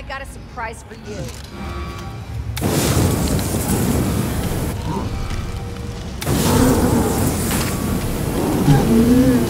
I got a surprise for you? I'm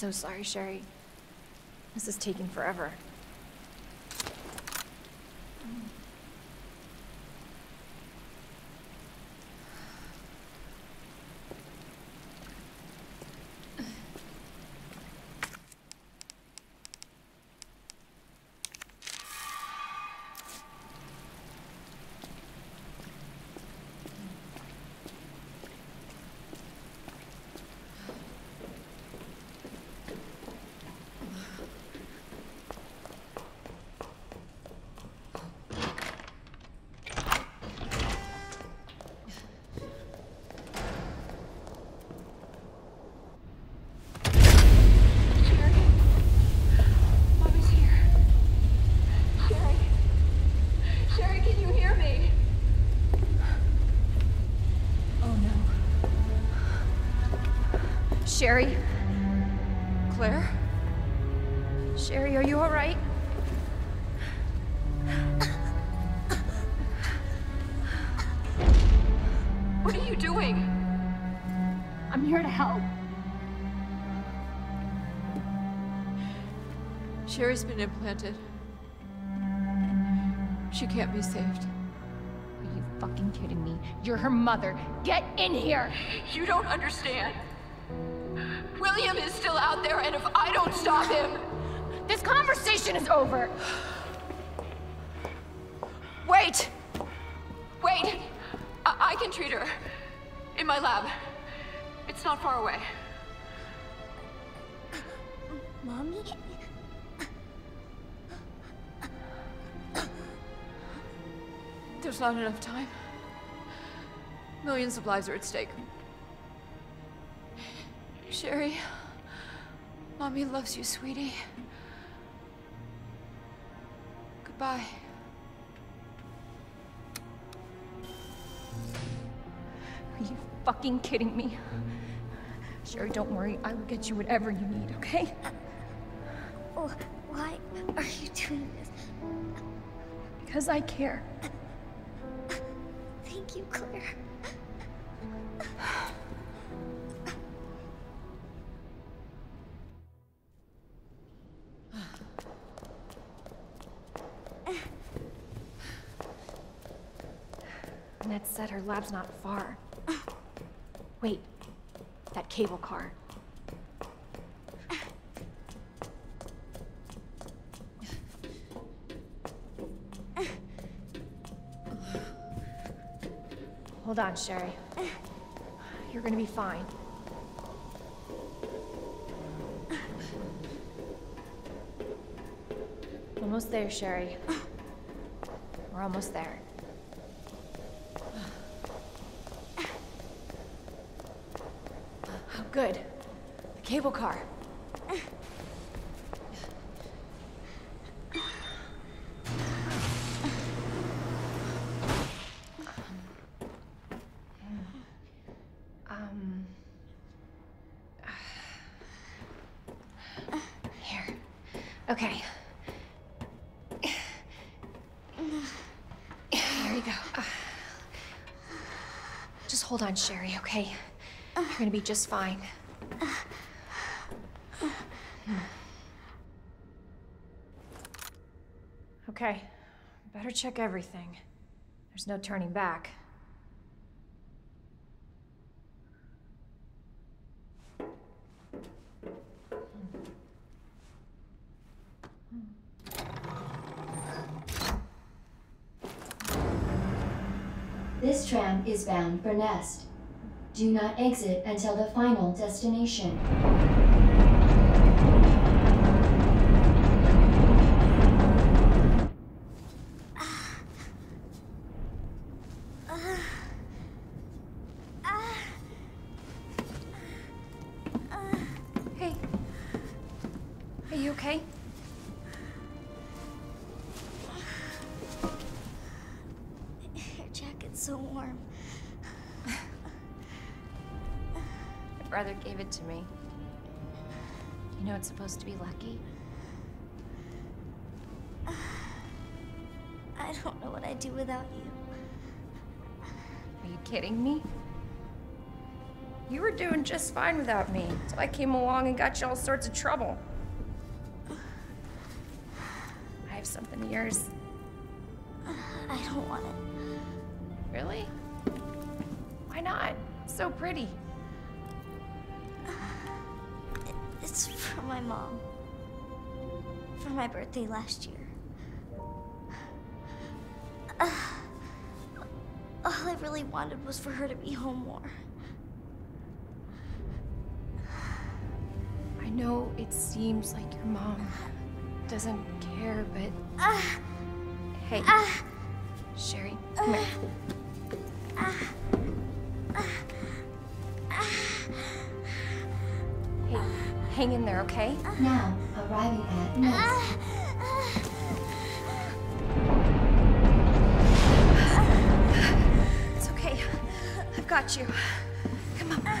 so sorry, Sherry. This is taking forever. Sherry? Claire? Sherry, are you alright? What are you doing? I'm here to help. Sherry's been implanted. She can't be saved. Are you fucking kidding me? You're her mother. Get in here! You don't understand. William is still out there, and if I don't stop him. This conversation is over! Wait! Wait! I, I can treat her. In my lab. It's not far away. Mommy? There's not enough time. Millions of lives are at stake. Sherry, Mommy loves you, sweetie. Goodbye. Are you fucking kidding me? Sherry, don't worry. I will get you whatever you need, okay? Oh, why are you doing this? Because I care. Thank you, Claire. Annette said her lab's not far. Wait, that cable car. Hold on, Sherry. You're gonna be fine. Almost there, Sherry. We're almost there. Good. The cable car. Um. Here. Okay. There you go. Just hold on, Sherry, okay? You're gonna be just fine. Okay, better check everything. There's no turning back. This tram is bound for Nest. Do not exit until the final destination. Hey. Are you okay? Your jacket's so warm. Brother gave it to me. You know it's supposed to be lucky? I don't know what I'd do without you. Are you kidding me? You were doing just fine without me, so I came along and got you all sorts of trouble. I have something of yours. I don't want it. Really? Why not? It's so pretty. It's from my mom. For my birthday last year. Uh, all I really wanted was for her to be home more. I know it seems like your mom doesn't care, but Uh, hey, uh, Sherry, come here. Hang in there, okay? Now, arriving at uh, Nest. Uh, uh, it's okay. I've got you. Come on.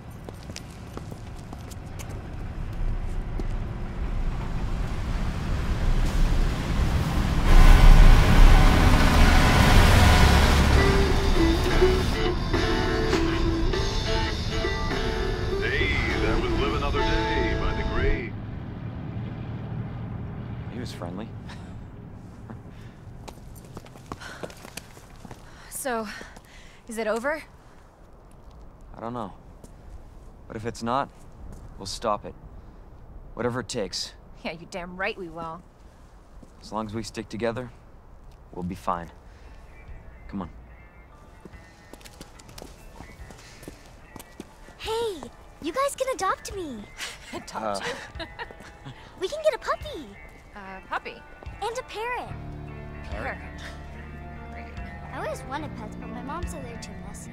So, is it over? I don't know. But if it's not, we'll stop it. Whatever it takes. Yeah, you damn right we will. As long as we stick together, we'll be fine. Come on. Hey, you guys can adopt me. Adopt you. We can get a puppy Uh, puppy. and a parrot. Parrot. I always wanted pets, but my mom said they're too messy.